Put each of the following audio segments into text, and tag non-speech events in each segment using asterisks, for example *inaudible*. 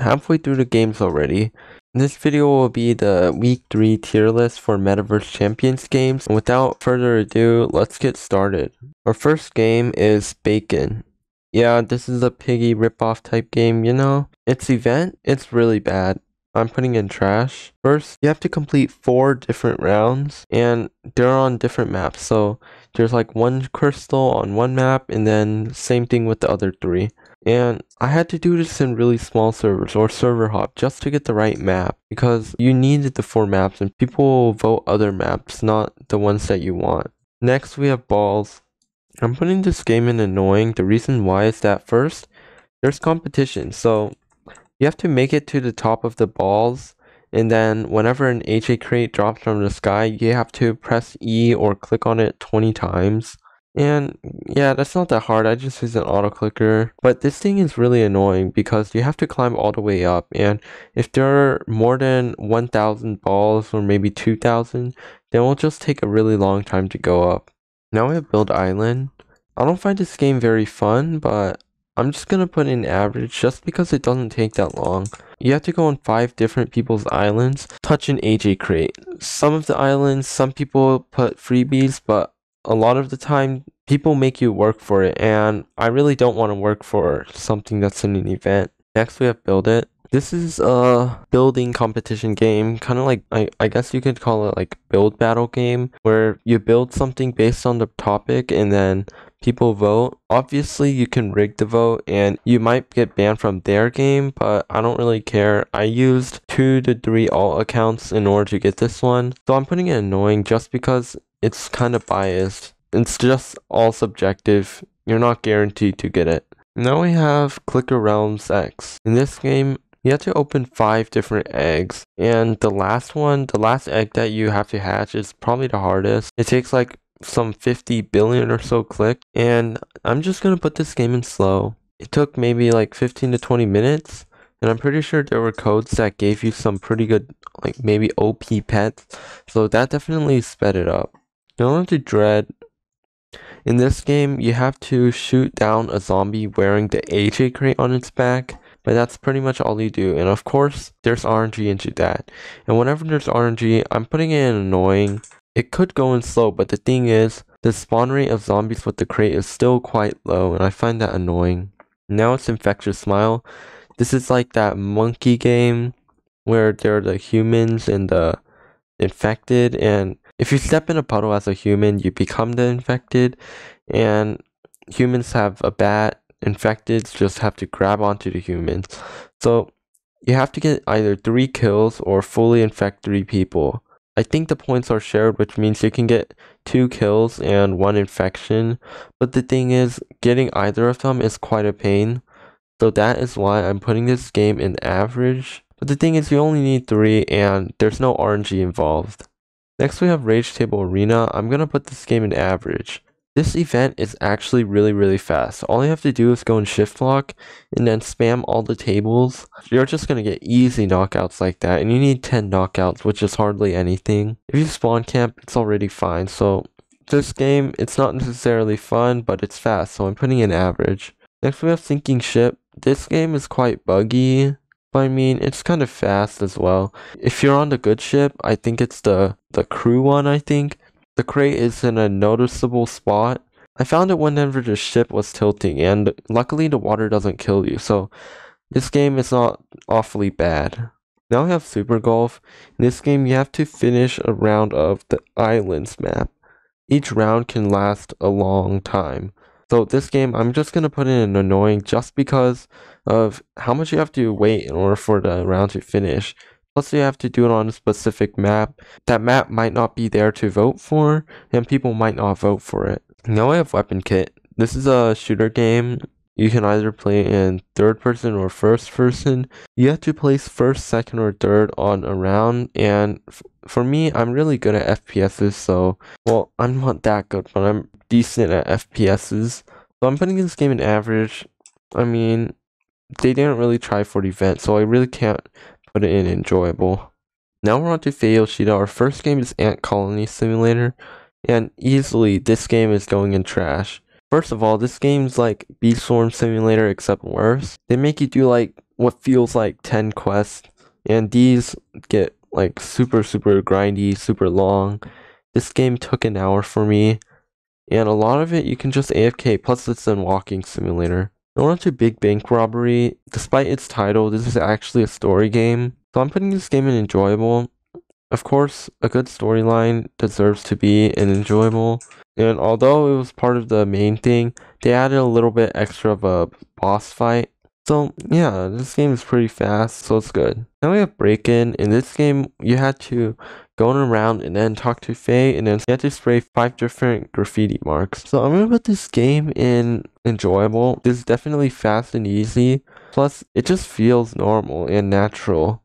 halfway through the games already. This video will be the week 3 tier list for Metaverse Champions games. And without further ado, let's get started. Our first game is Bakon. Yeah, this is a piggy ripoff type game, you know? Its event, it's really bad. I'm putting in trash. First, you have to complete four different rounds, and they're on different maps. So there's like one crystal on one map, and then same thing with the other three. And I had to do this in really small servers or server hop just to get the right map because you needed the four maps and people will vote other maps, not the ones that you want. Next, we have balls. I'm putting this game in annoying. The reason why is that first, there's competition. So you have to make it to the top of the balls and then whenever an AJ crate drops from the sky, you have to press E or click on it 20 times. And yeah, that's not that hard. I just use an auto clicker. But this thing is really annoying because you have to climb all the way up. And if there are more than 1,000 balls or maybe 2,000, then it will just take a really long time to go up. Now we have Build Island. I don't find this game very fun, but I'm just gonna put in average just because it doesn't take that long. You have to go on five different people's islands, touch an AJ crate. Some of the islands, some people put freebies, but a lot of the time people make you work for it and I really don't want to work for something that's in an event. Next we have Build It. This is a building competition game, kind of like, I, I guess you could call it like build battle game, where you build something based on the topic and then people vote. Obviously, you can rig the vote and you might get banned from their game, but I don't really care. I used two to three alt accounts in order to get this one. So I'm putting it annoying just because it's kind of biased. It's just all subjective. You're not guaranteed to get it. Now we have Clicker Realms X. In this game, you have to open five different eggs. And the last one, the last egg that you have to hatch is probably the hardest. It takes like some 50 billion or so click. And I'm just going to put this game in slow. It took maybe like 15 to 20 minutes. And I'm pretty sure there were codes that gave you some pretty good, like maybe OP pets. So that definitely sped it up. On to Dread. In this game, you have to shoot down a zombie wearing the AJ crate on its back. But that's pretty much all you do. And of course, there's RNG into that. And whenever there's RNG, I'm putting it in annoying. It could go in slow, but the thing is, the spawn rate of zombies with the crate is still quite low, and I find that annoying. Now it's Infectious Smile. This is like that monkey game where there are the humans and the infected, and if you step in a puddle as a human, you become the infected, and humans have a bat infected just have to grab onto the humans. So you have to get either three kills or fully infect three people. I think the points are shared, which means you can get two kills and one infection. But the thing is, getting either of them is quite a pain. So that is why I'm putting this game in average. But the thing is, you only need three and there's no RNG involved. Next we have Rage Table Arena. I'm gonna put this game in average. This event is actually really, really fast. All you have to do is go in shift lock and then spam all the tables. You're just going to get easy knockouts like that. And you need 10 knockouts, which is hardly anything. If you spawn camp, it's already fine. So this game, it's not necessarily fun, but it's fast. So I'm putting in average. Next we have Sinking Ship. This game is quite buggy. But I mean, it's kind of fast as well. If you're on the good ship, I think it's the, the crew one, I think. The crate is in a noticeable spot. I found it whenever the ship was tilting, and luckily the water doesn't kill you, so this game is not awfully bad. Now we have Super Golf. In this game, you have to finish a round of the Islands map. Each round can last a long time. So this game, I'm just going to put in an annoying just because of how much you have to wait in order for the round to finish. Plus, you have to do it on a specific map. That map might not be there to vote for, and people might not vote for it. Now I have Weapon Kit. This is a shooter game. You can either play in third person or first person. You have to place first, second, or third on a round. And for me, I'm really good at FPSs. So, well, I'm not that good, but I'm decent at FPSs. So I'm putting this game in average. I mean, they didn't really try for the event, so I really can't put it in enjoyable. Now we're on to Fei Yoshida. Our first game is Ant Colony Simulator, and easily this game is going in trash. First of all, this game's like Bee Swarm Simulator except worse. They make you do like what feels like 10 quests, and these get like super, super grindy, super long. This game took an hour for me, and a lot of it you can just AFK, plus it's a walking simulator. Now on to Big Bank Robbery. Despite its title, this is actually a story game, so I'm putting this game in enjoyable. Of course, a good storyline deserves to be an enjoyable, and although it was part of the main thing, they added a little bit extra of a boss fight. So yeah, this game is pretty fast, so it's good. Now we have Break-In. In this game, you had to go around and then talk to Faye, and then you had to spray five different graffiti marks. So I'm gonna put this game in enjoyable. This is definitely fast and easy. Plus, it just feels normal and natural.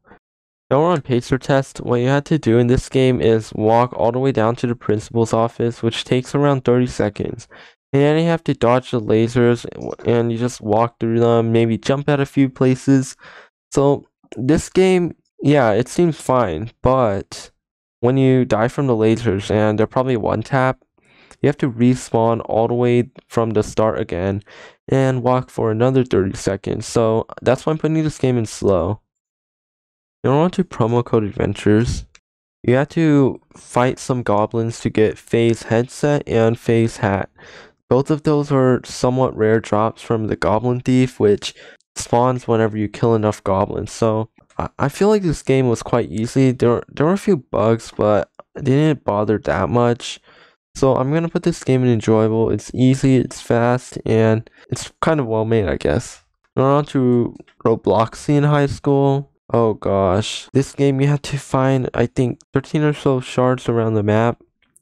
We're on pacer test. What you had to do in this game is walk all the way down to the principal's office, which takes around 30 seconds. And then you have to dodge the lasers and you just walk through them, maybe jump at a few places. So this game, yeah, it seems fine, but when you die from the lasers and they're probably one tap, you have to respawn all the way from the start again and walk for another 30 seconds. So that's why I'm putting this game in slow. Now on to promo code adventures. You have to fight some goblins to get Faye's headset and Faye's hat. Both of those are somewhat rare drops from the Goblin Thief, which spawns whenever you kill enough goblins. So I feel like this game was quite easy. There there were a few bugs, but they didn't bother that much. So I'm gonna put this game in enjoyable. It's easy, it's fast, and it's kind of well made, I guess. We're on to Robloxian High School. Oh gosh, this game you have to find I think 13 or so shards around the map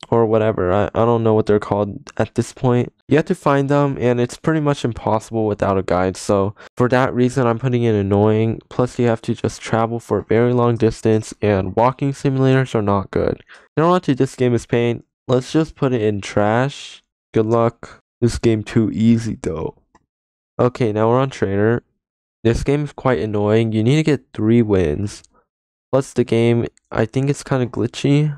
or whatever. I, I don't know what they're called at this point. You have to find them, and it's pretty much impossible without a guide. So, for that reason, I'm putting it annoying. Plus, you have to just travel for a very long distance, and walking simulators are not good. You know what? This game is pain. Let's just put it in trash. Good luck. This game too easy though. Okay, now we're on trainer. This game is quite annoying. You need to get three wins. Plus, the game, I think it's kind of glitchy.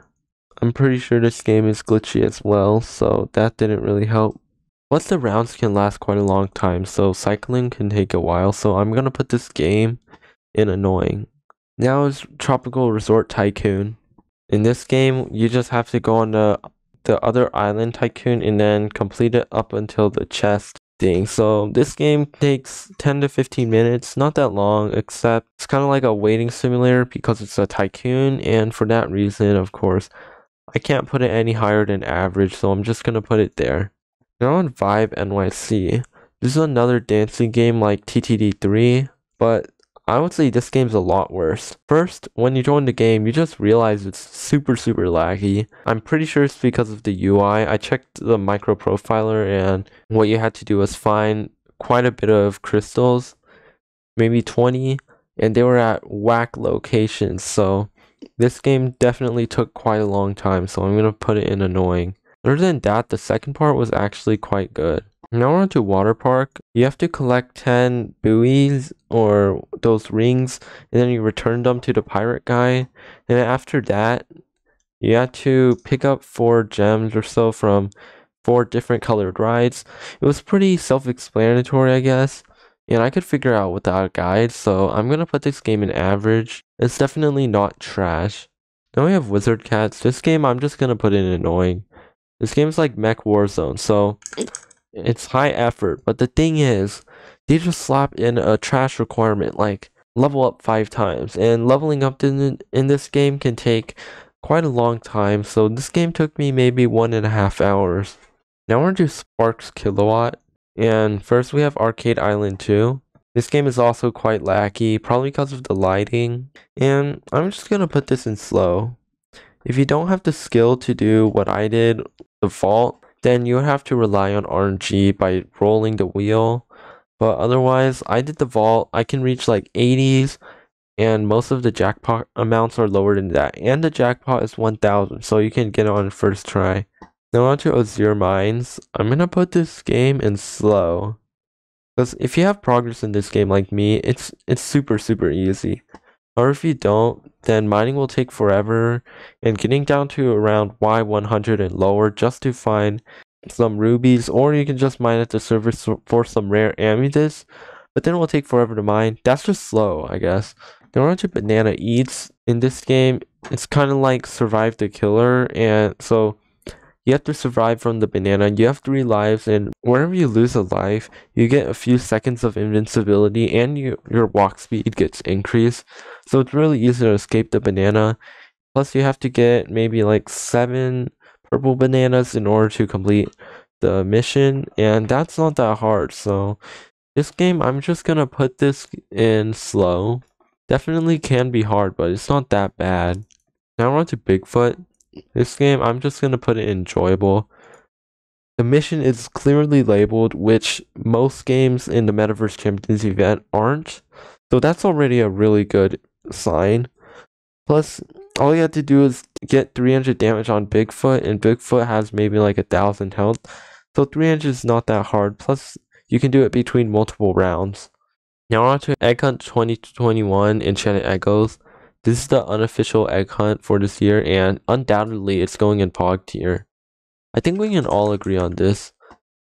I'm pretty sure this game is glitchy as well, so that didn't really help. Plus the rounds can last quite a long time, so cycling can take a while, so I'm gonna put this game in annoying. Now is Tropical Resort Tycoon. In this game, you just have to go on the, the other island tycoon and then complete it up until the chest thing. So this game takes 10 to 15 minutes, not that long, except it's kind of like a waiting simulator because it's a tycoon, and for that reason, of course, I can't put it any higher than average, so I'm just gonna put it there. Now on Vibe NYC. This is another dancing game like TTD3, but I would say this game's a lot worse. First, when you join the game, you just realize it's super, super laggy. I'm pretty sure it's because of the UI. I checked the micro profiler, and what you had to do was find quite a bit of crystals, maybe 20, and they were at whack locations, so this game definitely took quite a long time, so I'm to put it in annoying. Other than that, the second part was actually quite good. Now we're to Water Park. You have to collect 10 buoys or those rings, and then you return them to the pirate guy. And after that, you have to pick up 4 gems or so from 4 different colored rides. It was pretty self-explanatory, I guess and I could figure out without a guide, so I'm gonna put this game in average. It's definitely not trash. Now we have Wizard Cats. This game I'm just gonna put in annoying. This game's like Mech Warzone, so it's high effort, but the thing is, they just slap in a trash requirement like level up five times, and leveling up in, in this game can take quite a long time, so this game took me maybe one and a half hours. Now we're into Sparks Kilowatt. And first we have Arcade Island 2. This game is also quite laggy, probably because of the lighting. And I'm just gonna put this in slow. If you don't have the skill to do what I did, the vault, then you have to rely on RNG by rolling the wheel. But otherwise, I did the vault. I can reach like 80s, and most of the jackpot amounts are lower than that. And the jackpot is 1000, so you can get it on first try. Now on to Azure Mines. I'm gonna put this game in slow. Because if you have progress in this game like me, it's it's super super easy. Or if you don't, then mining will take forever and getting down to around Y100 and lower just to find some rubies or you can just mine at the surface for some rare amethysts but then it will take forever to mine. That's just slow, I guess. On to Banana Eats. In this game, it's kind of like Survive the Killer, and so you have to survive from the banana. You have three lives, and whenever you lose a life, you get a few seconds of invincibility, and you, your walk speed gets increased. So it's really easy to escape the banana. Plus, you have to get maybe like seven purple bananas in order to complete the mission, and that's not that hard. So, this game, I'm just gonna put this in slow. Definitely can be hard, but it's not that bad. Now we're on to Bigfoot. This game, I'm just gonna put it enjoyable. The mission is clearly labeled, which most games in the Metaverse Champions event aren't. So that's already a really good sign. Plus, all you have to do is get 300 damage on Bigfoot, and Bigfoot has maybe like a thousand health. So 300 is not that hard. Plus, you can do it between multiple rounds. Now on to Egg Hunt 2021 Enchanted Eggos. This is the unofficial egg hunt for this year, and undoubtedly it's going in Pog tier. I think we can all agree on this.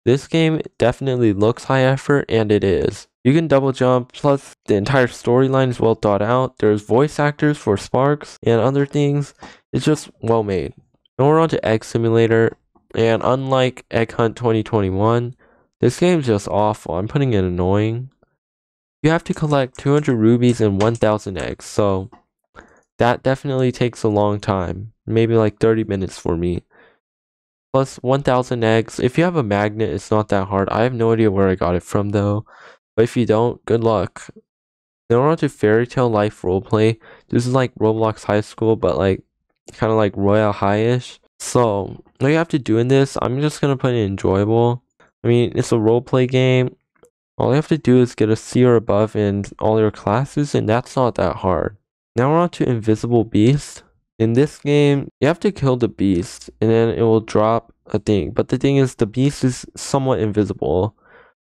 This game definitely looks high effort, and it is. You can double jump, plus the entire storyline is well thought out. There's voice actors for Sparks and other things. It's just well made. Now we're on to Egg Simulator, and unlike Egg Hunt 2021, this game's just awful. I'm putting it annoying. You have to collect 200 rubies and 1000 eggs, so that definitely takes a long time. Maybe like 30 minutes for me. Plus 1000 eggs. If you have a magnet, it's not that hard. I have no idea where I got it from though. But if you don't, good luck. Now we're on to Fairy Tale Life Roleplay. This is like Roblox High School, but like kind of like Royal High-ish. So, what you have to do in this, I'm just gonna put it enjoyable. I mean, it's a roleplay game. All you have to do is get a C or above in all your classes, and that's not that hard. Now we're on to Invisible Beast. In this game, you have to kill the beast, and then it will drop a thing. But the thing is, the beast is somewhat invisible.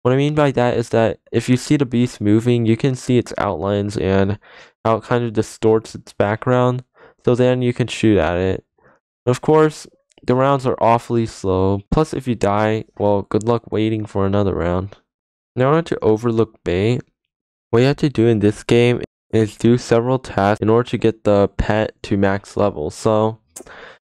What I mean by that is that if you see the beast moving, you can see its outlines and how it kind of distorts its background. So then you can shoot at it. Of course, the rounds are awfully slow. Plus, if you die, well, good luck waiting for another round. Now on to Overlook Bay. What you have to do in this game is do several tasks in order to get the pet to max level. So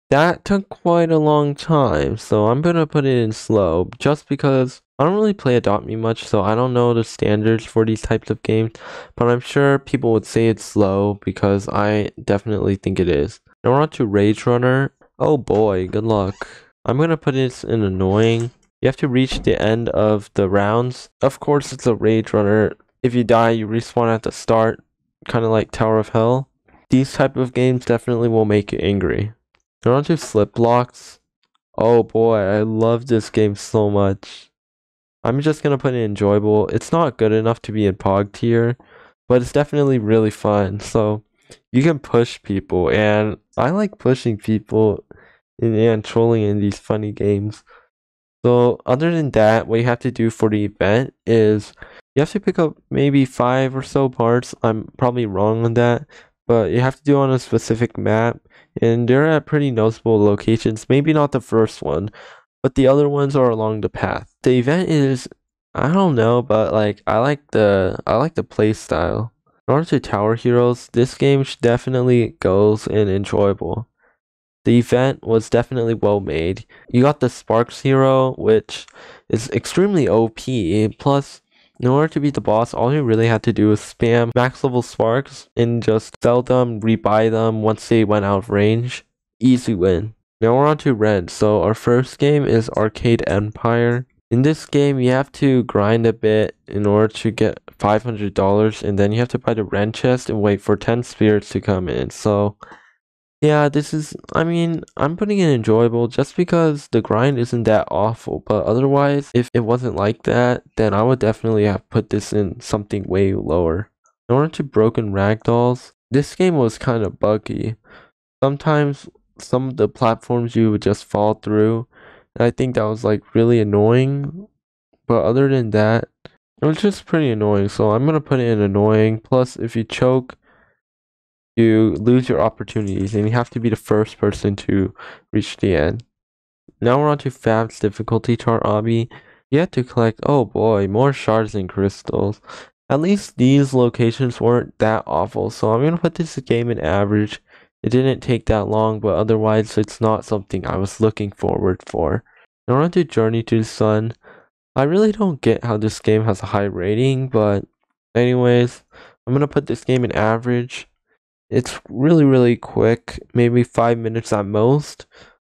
that took quite a long time. So I'm gonna put it in slow just because I don't really play Adopt Me much, so I don't know the standards for these types of games. But I'm sure people would say it's slow because I definitely think it is. Now we're on to Rage Runner. Oh boy, good luck. I'm gonna put it in annoying. You have to reach the end of the rounds. Of course, it's a Rage Runner. If you die, you respawn at the start kind of like Tower of Hell. These type of games definitely will make you angry. You're onto Slipblox. Oh boy, I love this game so much. I'm just gonna put it enjoyable. It's not good enough to be in Pog tier, but it's definitely really fun. *laughs* So you can push people, and I like pushing people and, and trolling in these funny games. So other than that, what you have to do for the event is you have to pick up maybe five or so parts. I'm probably wrong on that, but you have to do on a specific map, and they're at pretty noticeable locations. Maybe not the first one, but the other ones are along the path. The event is I don't know, but like I like the I like the play style. In order to Tower Heroes, this game definitely goes and enjoyable. The event was definitely well made. You got the Sparks hero, which is extremely OP. Plus, in order to beat the boss, all you really had to do was spam max level sparks and just sell them, rebuy them once they went out of range. Easy win. Now we're on to red. So our first game is Arcade Empire. In this game, you have to grind a bit in order to get $500 and then you have to buy the rent chest and wait for 10 spirits to come in. So yeah, this is, I mean, I'm putting it enjoyable just because the grind isn't that awful. But otherwise, if it wasn't like that, then I would definitely have put this in something way lower. In order to Broken Ragdolls, this game was kind of buggy. Sometimes some of the platforms you would just fall through. And I think that was like really annoying. But other than that, it was just pretty annoying. So I'm to put it in annoying. Plus, if you choke, you lose your opportunities and you have to be the first person to reach the end. Now we're on to Faab's difficulty chart obby. You have to collect, oh boy, more shards and crystals. At least these locations weren't that awful, so I'm gonna put this game in average. It didn't take that long, but otherwise it's not something I was looking forward for. Now on to Journey to the Sun. I really don't get how this game has a high rating, but anyways, I'm gonna put this game in average. It's really, really quick, maybe 5 minutes at most.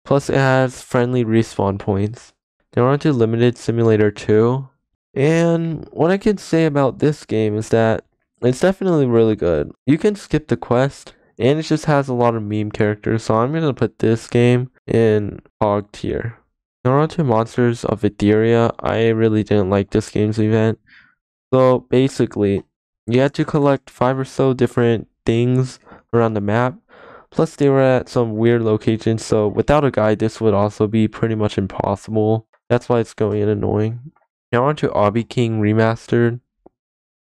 Plus, it has friendly respawn points. Now, on to Limited Simulator 2. And what I can say about this game is that it's definitely really good. You can skip the quest, and it just has a lot of meme characters, so I'm gonna put this game in Hog tier. Now, on to Monsters of Etheria. I really didn't like this game's event. So, basically, you had to collect five or so different things around the map. Plus, they were at some weird locations, so without a guide, this would also be pretty much impossible. That's why it's going in annoying. Now on to Obby King Remastered.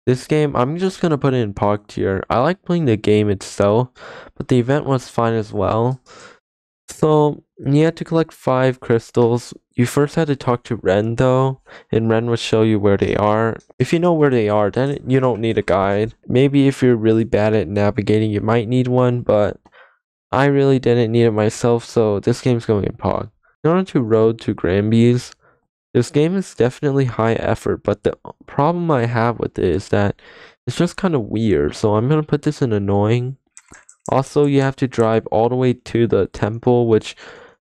This game, I'm just gonna put it in POG tier. I like playing the game itself, but the event was fine as well. So, you had to collect five crystals. You first had to talk to Wren though, and Wren would show you where they are. If you know where they are, then you don't need a guide. Maybe if you're really bad at navigating, you might need one, but I really didn't need it myself, so this game's going in POG. In order to Road to Gramby's. This game is definitely high effort, but the problem I have with it is that it's just kind of weird, so I'm going to put this in annoying. Also, you have to drive all the way to the temple, which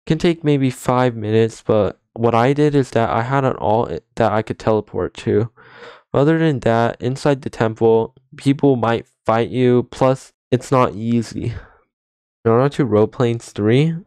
can take maybe 5 minutes, but what I did is that I had an all that I could teleport to. Other than that, inside the temple, people might fight you, plus it's not easy. Now on to Roplanes 3.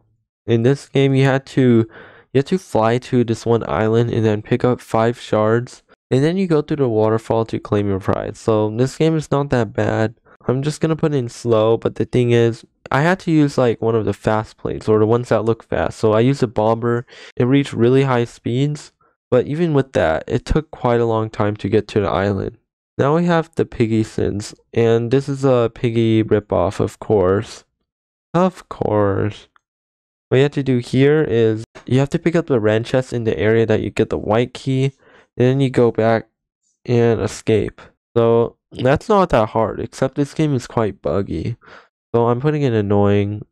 In this game, you had to you had to fly to this one island and then pick up five shards. And then you go through the waterfall to claim your prize. So this game is not that bad. I'm just gonna put in slow, but the thing is, I had to use like one of the fast planes or the ones that look fast. So I used a bomber. It reached really high speeds, but even with that, it took quite a long time to get to the island. Now we have the Piggysons, and this is a Piggy ripoff, of course. Of course. What you have to do here is you have to pick up the red chest in the area that you get the white key, and then you go back and escape. So that's not that hard, except this game is quite buggy. So I'm putting it annoying.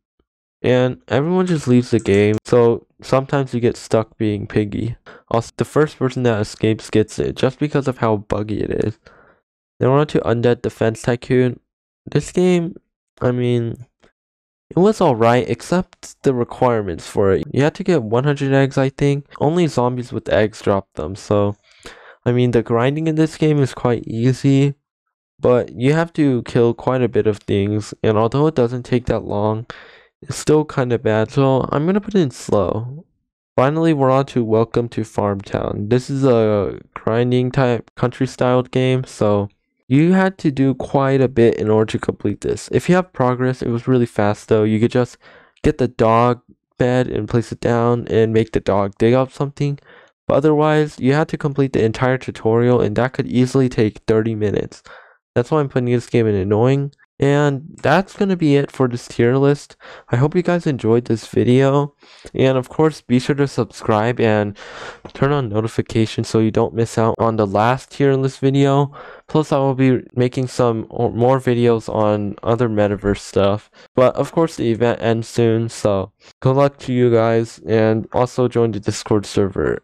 And everyone just leaves the game, so sometimes you get stuck being piggy. Also, the first person that escapes gets it, just because of how buggy it is. Then we're on to Undead Defense Tycoon. This game, I mean, it was alright, except the requirements for it. You had to get 100 eggs, I think. Only zombies with eggs drop them, so... I mean, the grinding in this game is quite easy. But you have to kill quite a bit of things, and although it doesn't take that long, it's still kind of bad, so I'm gonna put it in slow. Finally, we're on to Welcome to Farm Town. This is a grinding type country styled game, so you had to do quite a bit in order to complete this. If you have progress, it was really fast though. You could just get the dog bed and place it down and make the dog dig up something. But otherwise, you had to complete the entire tutorial and that could easily take 30 minutes. That's why I'm putting this game in annoying. And that's going to be it for this tier list. I hope you guys enjoyed this video. And of course, be sure to subscribe and turn on notifications so you don't miss out on the last tier list video. Plus, I will be making some more videos on other metaverse stuff. But of course, the event ends soon. So good luck to you guys. And also join the Discord server.